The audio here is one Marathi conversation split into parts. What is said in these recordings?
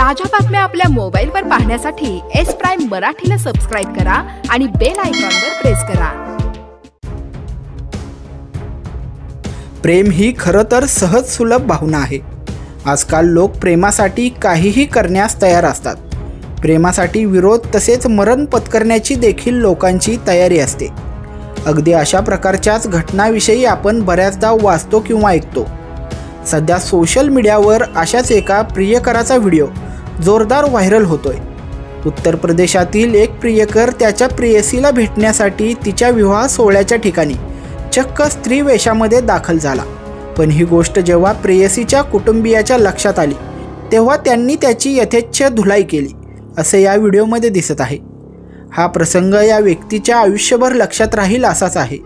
ताज्या बातम्या आपल्या मोबाईलवर पाहण्यासाठी एस प्राईम मराठीला सबस्क्राईब करा आणि बेल आयकॉनवर प्रेस करा. प्रेम ही खरं तर सहज सुलभ भावना आहे. आजकाल लोक प्रेमासाठी काहीही करण्यास तयार असतात. प्रेमासाठी विरोध तसेच मरण पत्करण्याची देखील लोकांची तयारी असते. अगदी अशा प्रकारच्याच घटनाविषयी आपण बऱ्याचदा वाचतो किंवा ऐकतो. सध्या सोशल मीडियावर अशाच एका प्रियकराचा व्हिडिओ जोरदार व्हायरल होतोय. उत्तर प्रदेशातील एक प्रियकर त्याच्या प्रेयसीला भेटण्यासाठी तिच्या विवाह सोहळ्याच्या ठिकाणी चक्क स्त्री वेशामध्ये दाखल झाला. पण ही गोष्ट जेव्हा प्रेयसीच्या कुटुंबियाच्या लक्षात आली तेव्हा त्यांनी त्याची यथेच्छ धुलाई केली असे या व्हिडिओमध्ये दिसत आहे. हा प्रसंग या व्यक्तीच्या आयुष्यभर लक्षात राहील असाच आहे.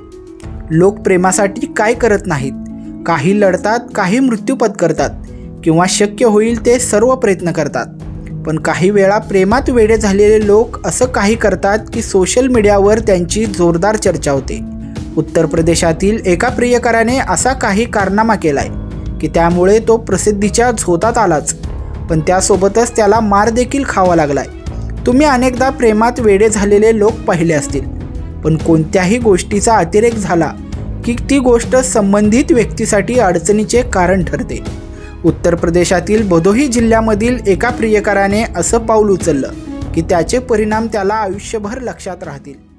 लोक प्रेमासाठी काय करत नाहीत? काही लढतात काही मृत्यू पत्करतात किंवा शक्य होईल ते सर्व प्रयत्न करतात. पण काही वेळा प्रेमात वेडे झालेले लोक असं काही करतात की सोशल मीडियावर त्यांची जोरदार चर्चा होते. उत्तर प्रदेशातील एका प्रियकराने असा काही कारनामा केलाय की त्यामुळे तो प्रसिद्धीच्या झोतात आलाच. पण त्यासोबतच त्याला मार देखील खावा लागलाय. तुम्ही अनेकदा प्रेमात वेडे झालेले लोक पाहिले असतील पण कोणत्याही गोष्टीचा अतिरेक झाला की ती गोष्ट संबंधित व्यक्तीसाठी अडचणीचे कारण ठरते. उत्तर प्रदेशातील भदोही जिल्ह्यामधील एका प्रियकराने असं पाऊल उचललं की त्याचे परिणाम त्याला आयुष्यभर लक्षात राहतील.